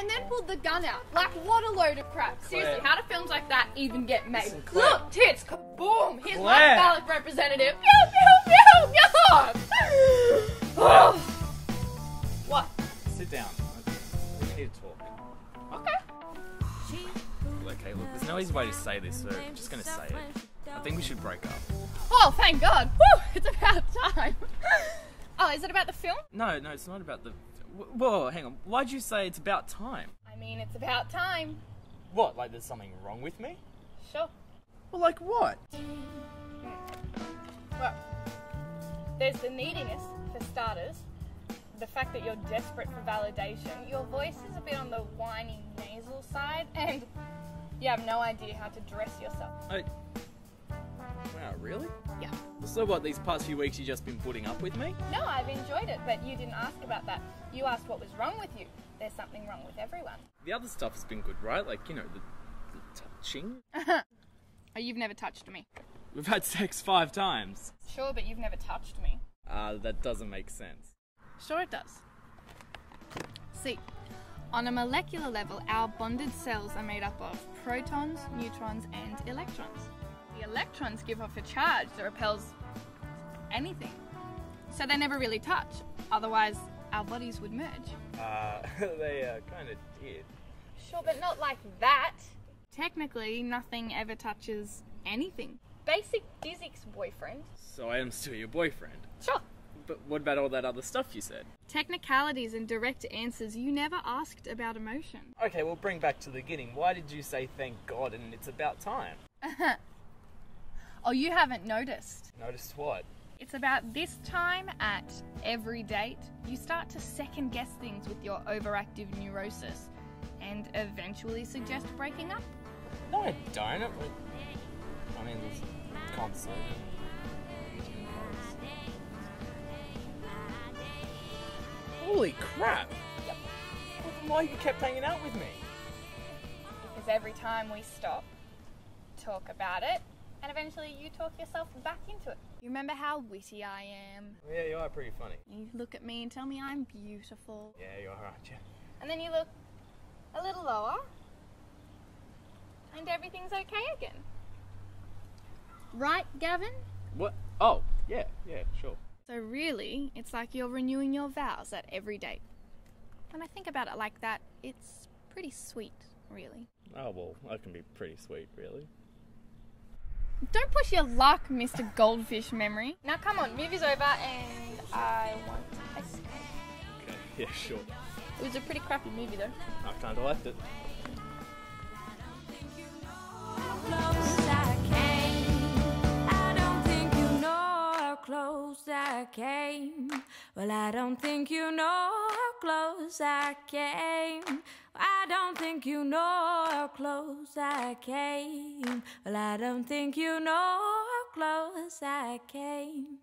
and then pulled the gun out. Like, what a load of crap. Seriously, Claire. how do films like that even get made? Listen, Look, tits, kaboom! Here's my Claire. phallic representative. Meow, meow, meow! Oh. what? Sit down. We need to talk. Okay. Okay, look, there's no easy way to say this, so I'm just gonna say it. I think we should break up. Oh, thank God. Whew, it's about time. oh, is it about the film? No, no, it's not about the. Wh- Whoa, hang on. Why'd you say it's about time? I mean, it's about time. What? Like there's something wrong with me? Sure. Well, like what? Well, there's the neediness, for starters. The fact that you're desperate for validation. Your voice is a bit on the whiny nasal side, and you have no idea how to dress yourself. I. Wow, really? Yeah. So what? These past few weeks you've just been putting up with me? No, I've enjoyed it, but you didn't ask about that. You asked what was wrong with you. There's something wrong with everyone. The other stuff has been good, right? Like you know the, the touching. Oh, you've never touched me. We've had sex five times. Sure, but you've never touched me. Uh, that doesn't make sense. Sure, it does. See, on a molecular level, our bonded cells are made up of protons, neutrons, and electrons. The electrons give off a charge that repels anything. So they never really touch, otherwise, our bodies would merge. Uh, they uh, kind of did. Sure, but not like that. Technically, nothing ever touches anything. Basic physics, boyfriend. So I am still your boyfriend. Sure. But what about all that other stuff you said? Technicalities and direct answers, you never asked about emotion. Okay, well, bring back to the beginning. Why did you say thank God and it's about time? Oh, you haven't noticed. Noticed what? It's about this time at every date, you start to second guess things with your overactive neurosis and eventually suggest breaking up. No, I don't. It- I mean, concert. and Holy crap! Yep. Why you kept hanging out with me? Because every time we stop, talk about it, and eventually you talk yourself back into it. You remember how witty I am? Oh, yeah, you are pretty funny. You look at me and tell me I'm beautiful. Yeah, you are, aren't you? And then you look a little lower, and everything's okay again. Right, Gavin? What? Oh, yeah, yeah, sure. So, really, it's like you're renewing your vows at every date. When I think about it like that, it's pretty sweet, really. Oh, well, that can be pretty sweet, really. Don't push your luck, Mr. Goldfish Memory. Now, come on, movie's over and I want ice cream. Okay, yeah, sure. It was a pretty crappy movie, though. I kind of liked it. I came. Well, I don't think you know how close I came. I don't think you know how close I came. Well, I don't think you know how close I came.